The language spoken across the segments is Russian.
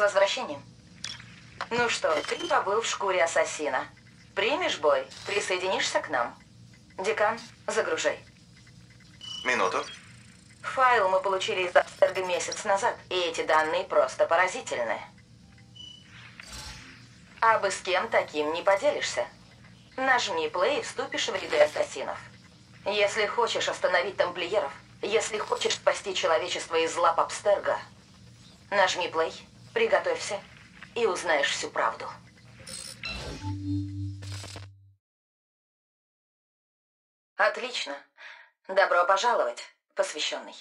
возвращением. Ну что, ты побыл в шкуре ассасина. Примешь бой? Присоединишься к нам? Декан, загружай. Минуту. Файл мы получили из Абстерга месяц назад, и эти данные просто поразительны. А бы с кем таким не поделишься. Нажми плей и вступишь в ряды ассасинов. Если хочешь остановить тамплиеров, если хочешь спасти человечество из лап Абстерга, нажми плей, приготовься и узнаешь всю правду. Отлично. Добро пожаловать, посвященный.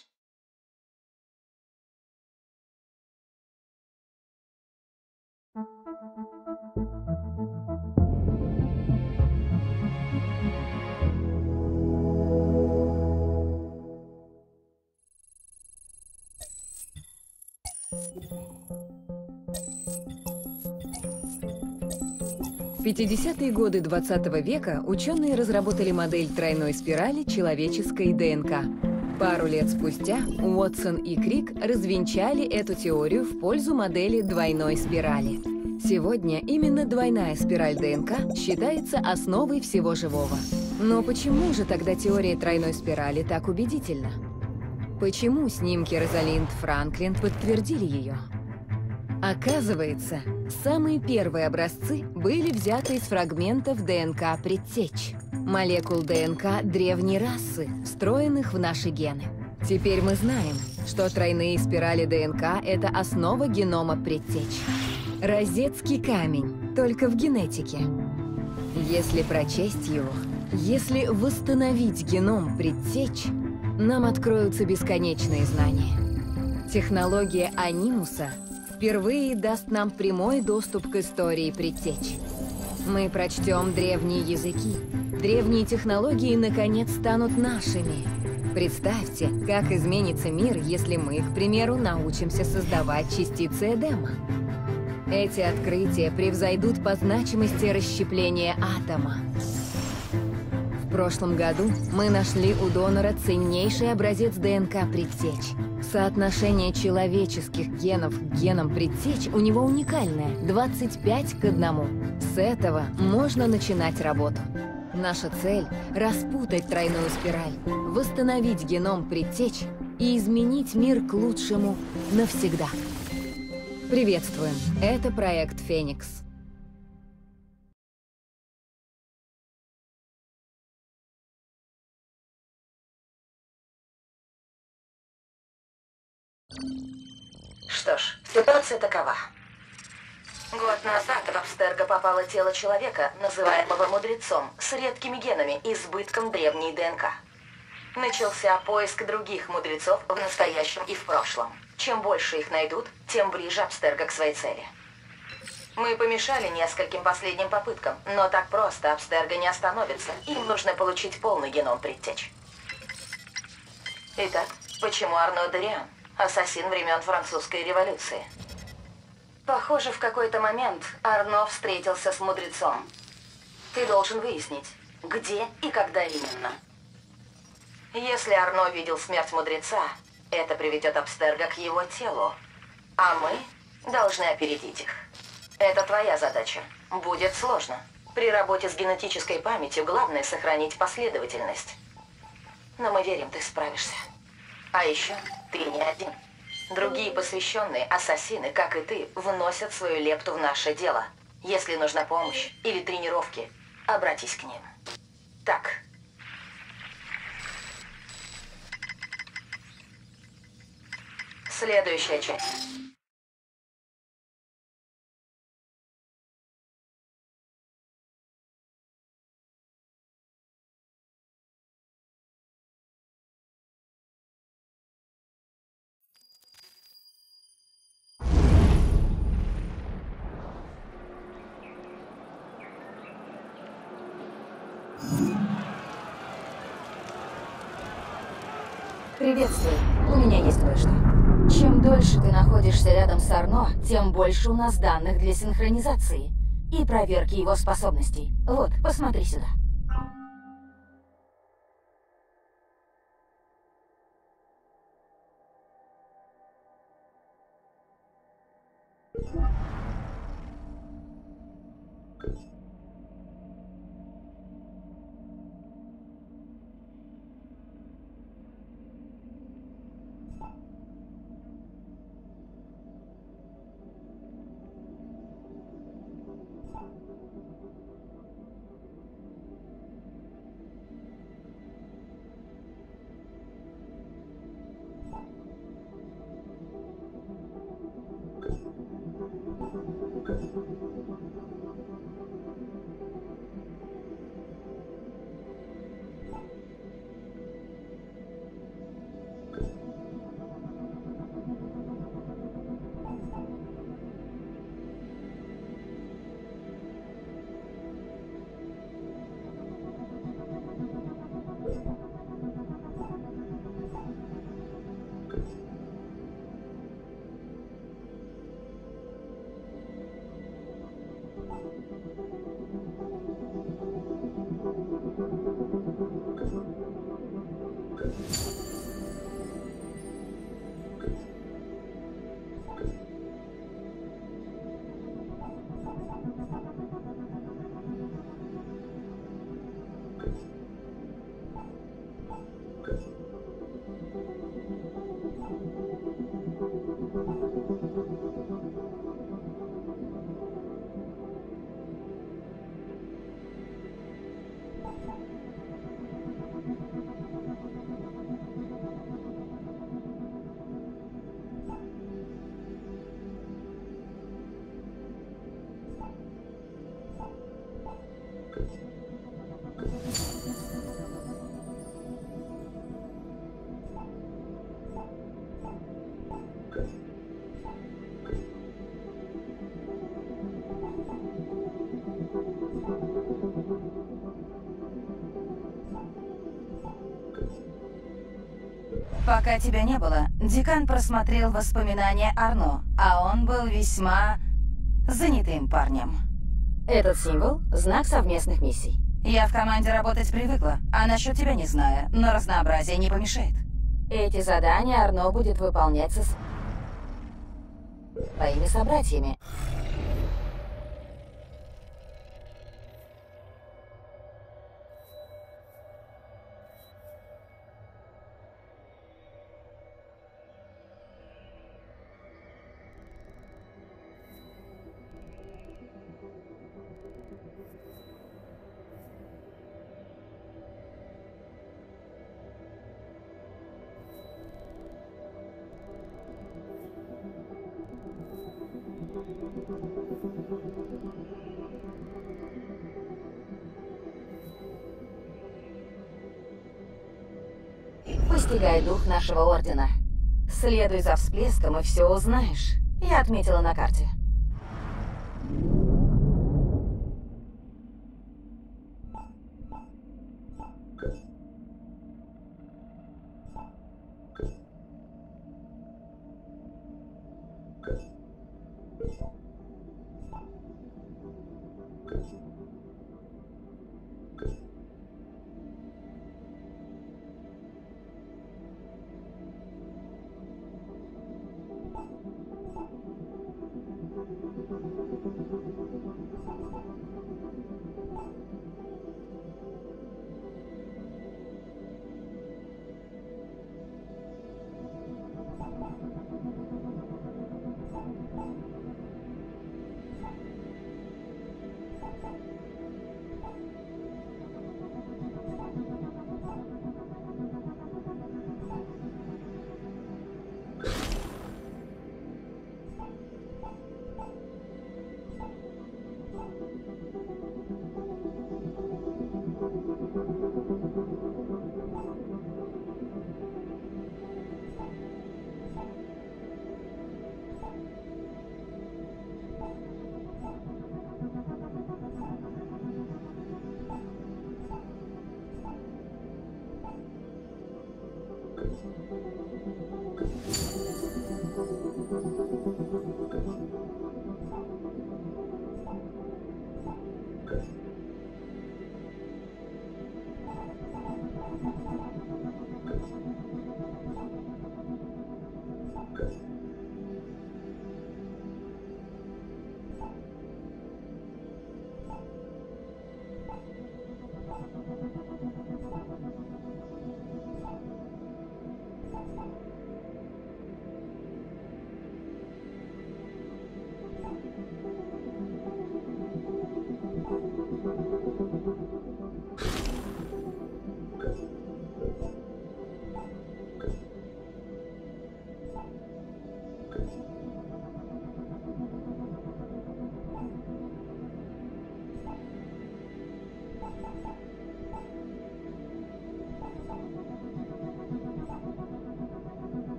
50-е годы 20 века ученые разработали модель тройной спирали человеческой ДНК. Пару лет спустя Уотсон и Крик развенчали эту теорию в пользу модели двойной спирали. Сегодня именно двойная спираль ДНК считается основой всего живого. Но почему же тогда теория тройной спирали так убедительна? Почему снимки Розалинд Франклин подтвердили ее? Оказывается, самые первые образцы были взяты из фрагментов ДНК предтеч, молекул ДНК древней расы, встроенных в наши гены. Теперь мы знаем, что тройные спирали ДНК – это основа генома предтеч. Розетский камень, только в генетике. Если прочесть его, если восстановить геном предтеч, нам откроются бесконечные знания. Технология анимуса – впервые даст нам прямой доступ к истории предтеч. Мы прочтем древние языки. Древние технологии, наконец, станут нашими. Представьте, как изменится мир, если мы, к примеру, научимся создавать частицы Эдема. Эти открытия превзойдут по значимости расщепления атома. В прошлом году мы нашли у донора ценнейший образец ДНК предтеч. Соотношение человеческих генов к генам предтеч у него уникальное – 25 к 1. С этого можно начинать работу. Наша цель – распутать тройную спираль, восстановить геном предтеч и изменить мир к лучшему навсегда. Приветствуем! Это проект «Феникс». Что ж, ситуация такова. Год назад в Абстерго попало тело человека, называемого мудрецом, с редкими генами и избытком древней ДНК. Начался поиск других мудрецов в настоящем и в прошлом. Чем больше их найдут, тем ближе Абстерго к своей цели. Мы помешали нескольким последним попыткам, но так просто Абстерго не остановится. Им нужно получить полный геном предтеч. Итак, почему Арно Дориан? Ассасин времен французской революции. Похоже, в какой-то момент Арно встретился с мудрецом. Ты должен выяснить, где и когда именно. Если Арно видел смерть мудреца, это приведет Абстерга к его телу. А мы должны опередить их. Это твоя задача. Будет сложно. При работе с генетической памятью главное сохранить последовательность. Но мы верим, ты справишься. А еще ты не один. Другие посвященные, ассасины, как и ты, вносят свою лепту в наше дело. Если нужна помощь или тренировки, обратись к ним. Так. Следующая часть. У меня есть кое-что. Чем дольше ты находишься рядом с Арно, тем больше у нас данных для синхронизации и проверки его способностей. Вот, посмотри сюда. Пока тебя не было, декан просмотрел воспоминания Арно, а он был весьма занятым парнем. Этот символ — знак совместных миссий. Я в команде работать привыкла, а насчет тебя не знаю, но разнообразие не помешает. Эти задания Арно будет выполнять со своими собратьями. Постигай дух нашего ордена. Следуй за всплеском и все узнаешь. Я отметила на карте.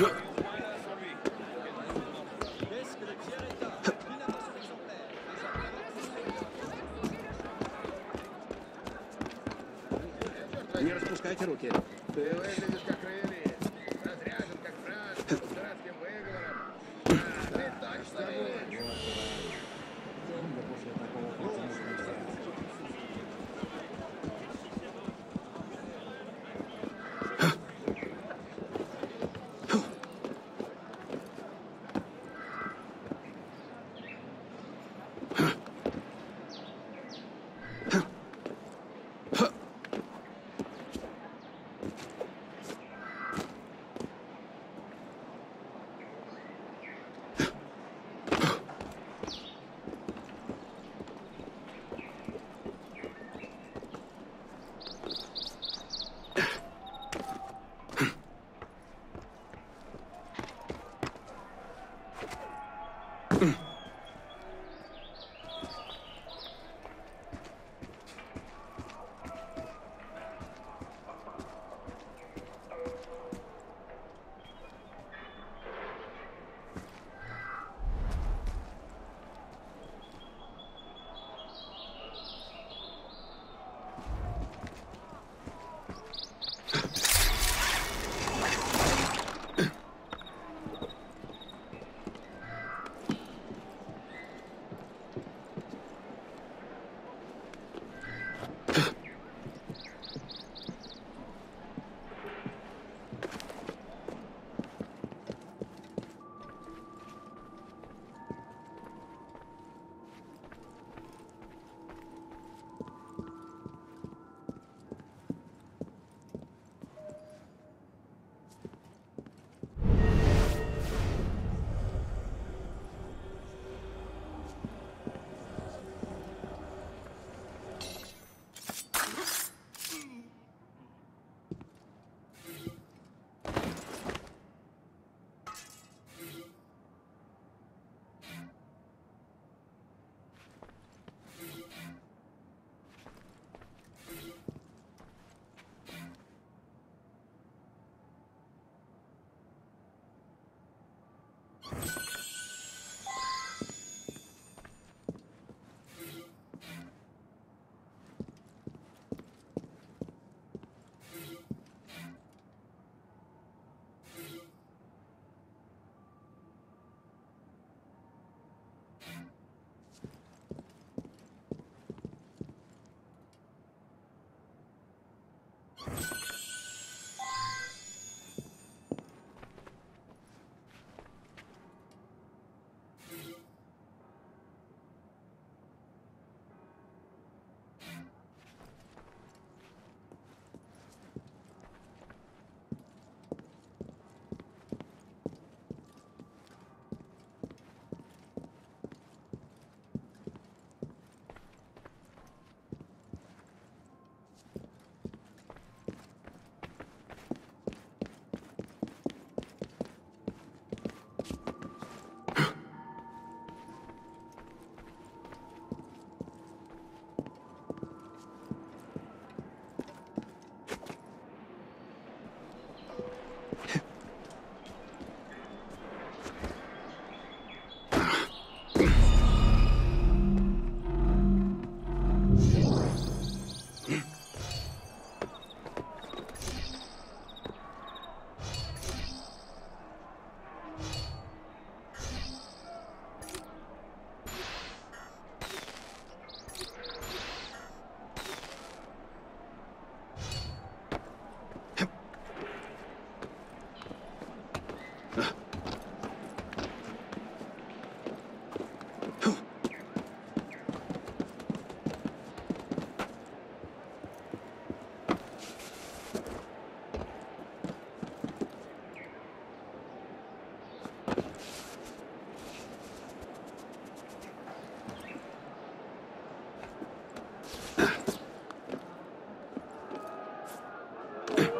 Huh?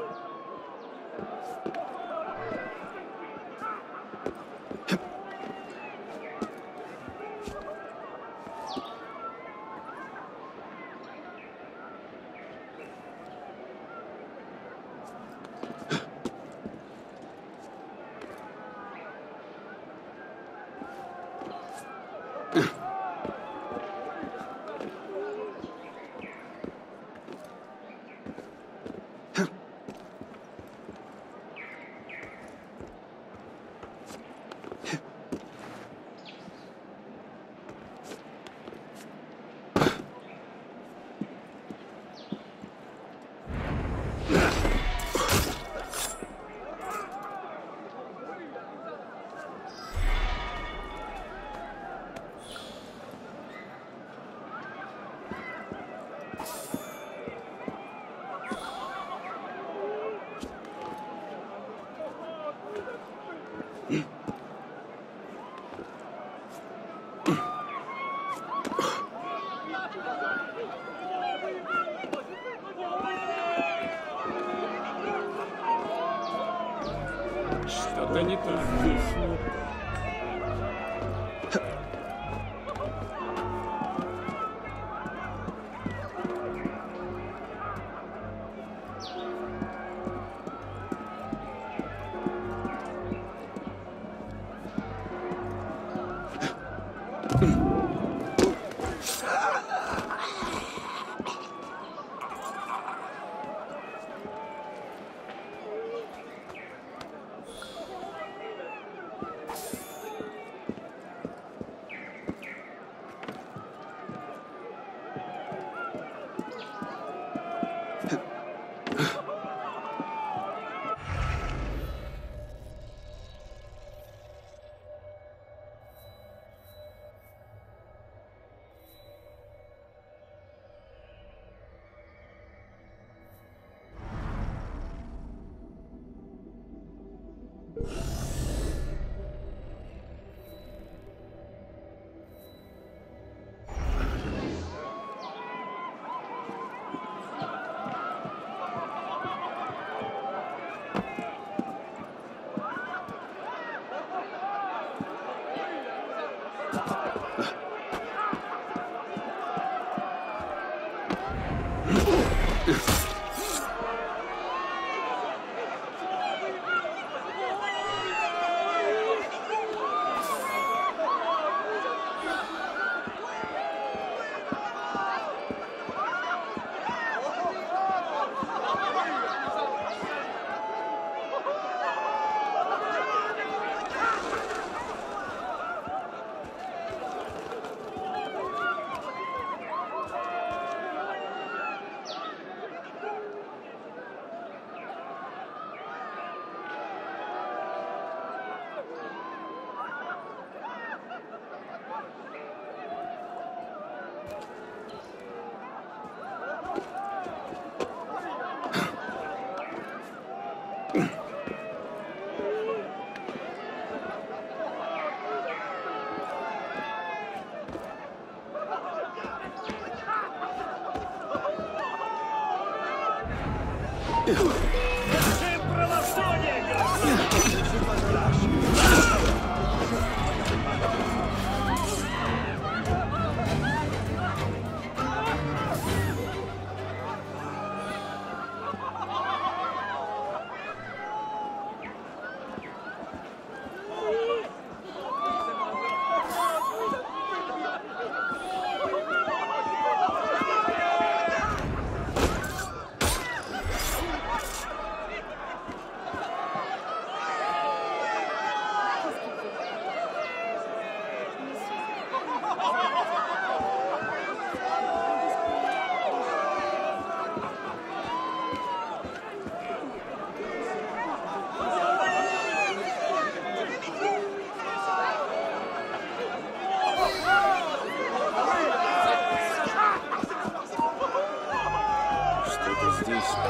Woo! Welcome. justiça.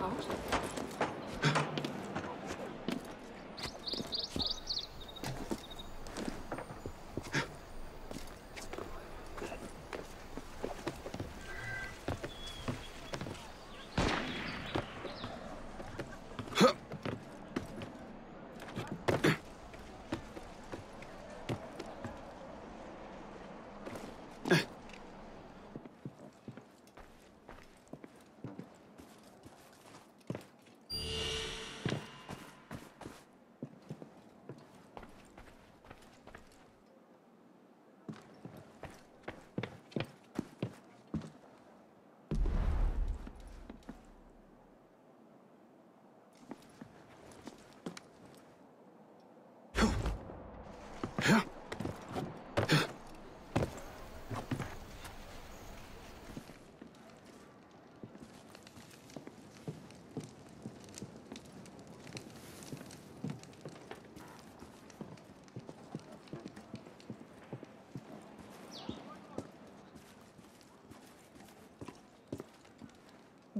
好。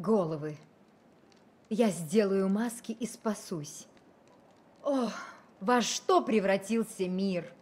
Головы. Я сделаю маски и спасусь. О, во что превратился мир?